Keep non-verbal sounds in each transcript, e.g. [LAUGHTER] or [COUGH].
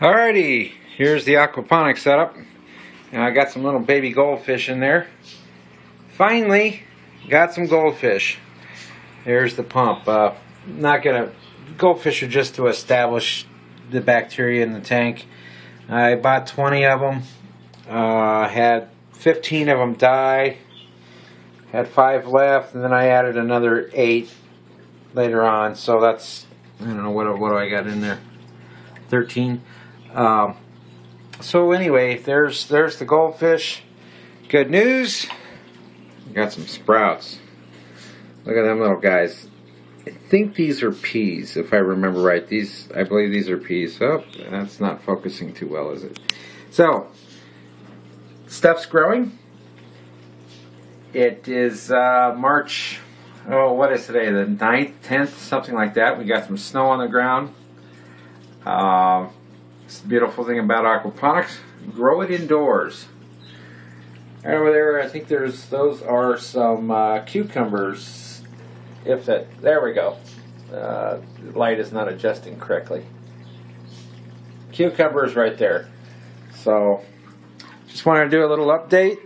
Alrighty, here's the aquaponics setup. And I got some little baby goldfish in there. Finally, got some goldfish. There's the pump. Uh, not gonna, goldfish are just to establish the bacteria in the tank. I bought 20 of them. Uh, had 15 of them die. Had five left, and then I added another eight later on. So that's, I don't know, what, what do I got in there? 13. Um, so anyway, there's there's the goldfish. Good news. Got some sprouts. Look at them little guys. I think these are peas, if I remember right. These, I believe these are peas. Oh, that's not focusing too well, is it? So, stuff's growing. It is uh, March, oh, what is today? The 9th, 10th, something like that. We got some snow on the ground. Uh, it's the beautiful thing about aquaponics. Grow it indoors. Right over there, I think there's those are some uh, cucumbers. If that, there we go. Uh, light is not adjusting correctly. Cucumbers right there. So, just wanted to do a little update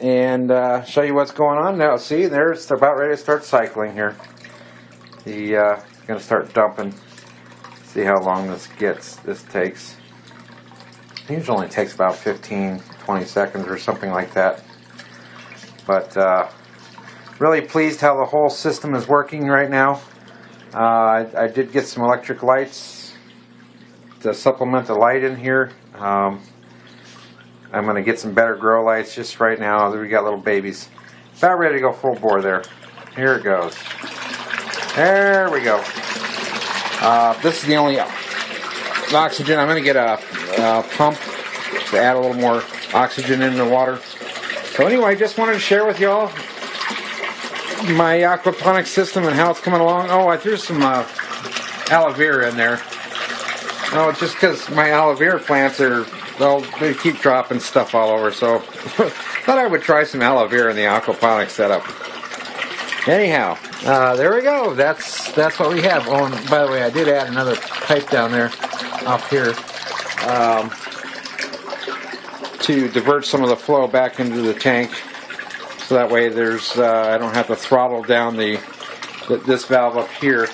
and uh, show you what's going on now. See, there's they're about ready to start cycling here. The uh, going to start dumping. See how long this gets. This takes. Usually only takes about 15, 20 seconds or something like that. But uh, really pleased how the whole system is working right now. Uh, I, I, did get some electric lights to supplement the light in here. Um, I'm going to get some better grow lights just right now. We got little babies. About ready to go full bore there. Here it goes. There we go. Uh, this is the only oxygen. I'm going to get a, a, pump to add a little more oxygen in the water. So anyway, I just wanted to share with y'all my aquaponics system and how it's coming along. Oh, I threw some uh, aloe vera in there. Oh, just because my aloe vera plants are, well, they keep dropping stuff all over. So [LAUGHS] thought I would try some aloe vera in the aquaponics setup. Anyhow, uh, there we go. That's that's what we have. Oh, by the way, I did add another pipe down there off here um, to divert some of the flow back into the tank. So that way, there's uh, I don't have to throttle down the, the this valve up here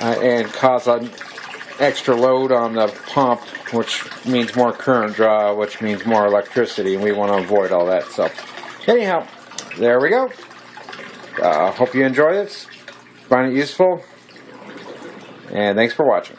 uh, and cause an extra load on the pump, which means more current draw, which means more electricity, and we want to avoid all that. So, anyhow, there we go. Uh, hope you enjoy this, find it useful, and thanks for watching.